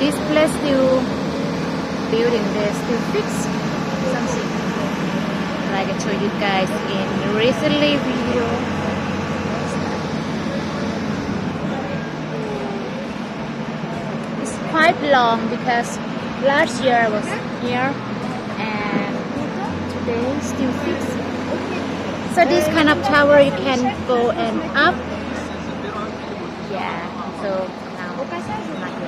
this place still building they still fix something. Like I told you guys in recently video. It's quite long because last year I was here and today still fixed so this kind of tower you can go and up. Yeah so now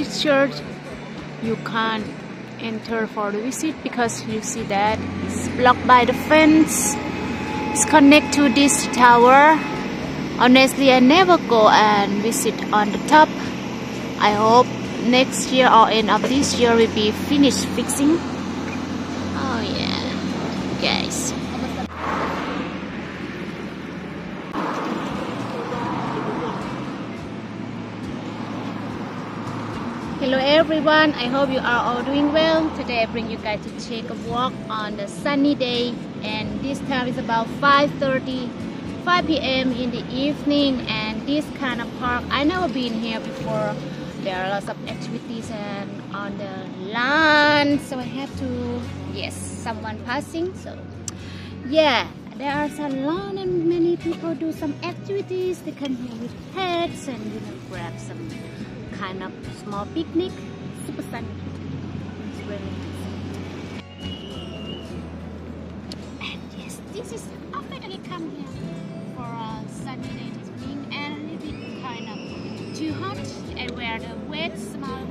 Church you can't enter for the visit because you see that it's blocked by the fence. It's connected to this tower. Honestly I never go and visit on the top. I hope next year or end of this year will be finished fixing. Oh yeah. Guys everyone, I hope you are all doing well. Today I bring you guys to take a walk on the sunny day and this time is about 5.30, 5 p.m. in the evening and this kind of park, I never been here before. There are lots of activities and on the lawn so I have to, yes, someone passing so yeah, there are some lawn and many people do some activities. They come here with pets and you know grab some kind of small picnic. Super fun. It's nice. And yes, this is I come here for a sunny day morning and a little bit kind of too hot. I wear the wet small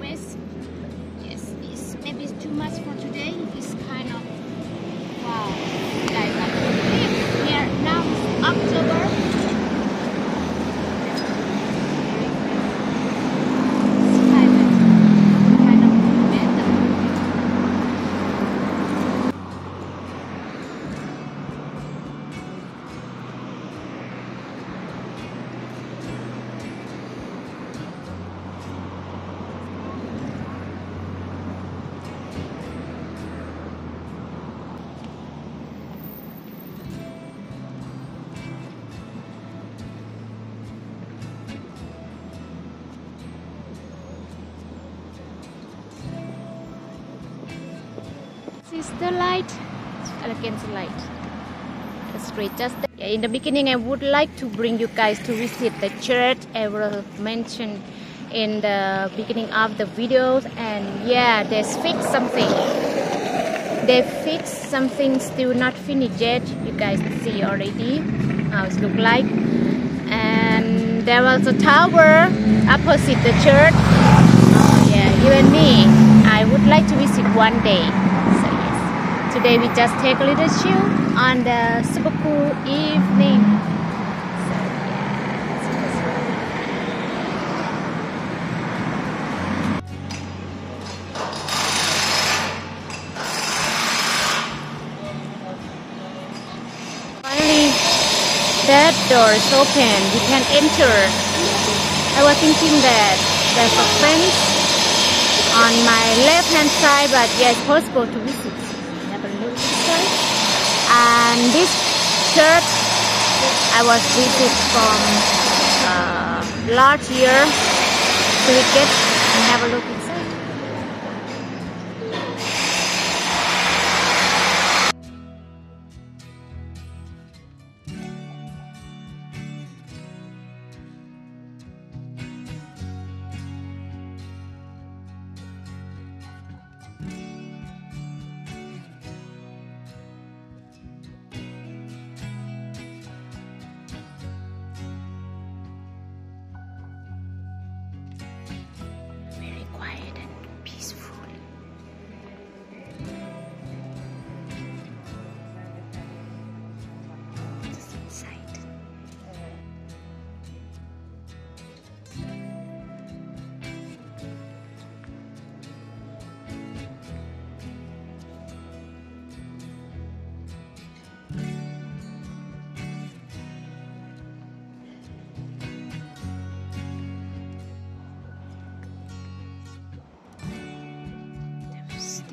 is the light, elegant light. Street just in the beginning. I would like to bring you guys to visit the church I will mention in the beginning of the videos. And yeah, they fix something. They fix something still not finished yet. You guys see already how it look like. And there was a tower opposite the church. Yeah, you and me. I would like to visit one day. Today we just take a little chill on the super cool evening. Finally, that door is open. We can enter. I was thinking that there's a fence on my left hand side, but yeah, it's possible to visit. Have a look inside. And this church, I was visit from uh, last year. So we get and have a look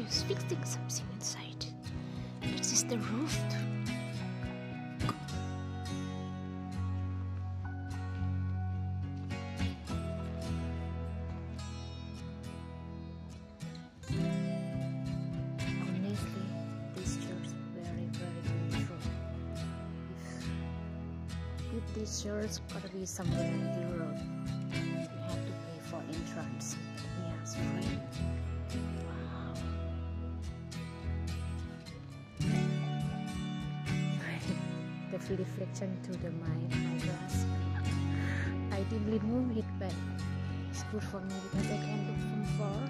He's fixing something inside. This is the roof. This church gotta be somewhere in Europe, you have to pay for entrance. Yes, free. Wow. Reflection to the my eyeglass. I didn't remove it, but it's good for me because I can look from far.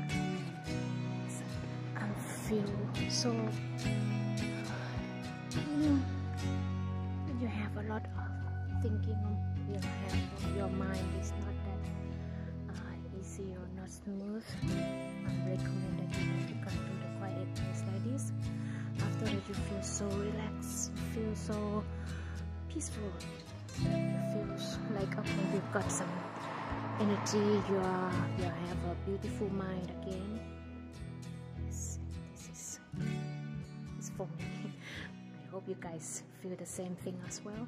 I feel so. You, have a lot of thinking your head, your mind is not that uh, easy or not smooth. I recommend that you come to the quiet place like this. After that, you feel so relaxed, you feel so peaceful. You feel like okay, you've got some energy. You are, you have a beautiful mind again. Yes, this is, this is for me. I hope you guys feel the same thing as well.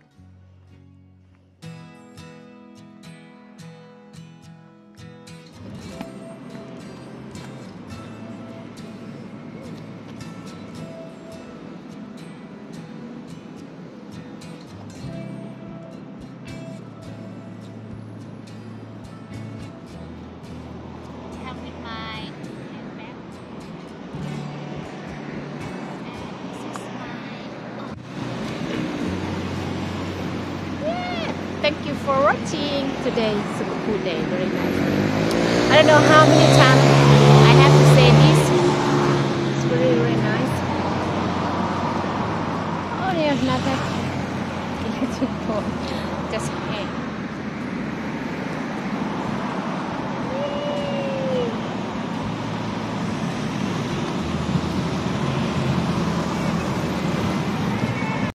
Thank you for watching. Today is a cool day, very nice. I don't know how many times I have to say this. It's very, very nice. Oh, there's nothing. Just hey.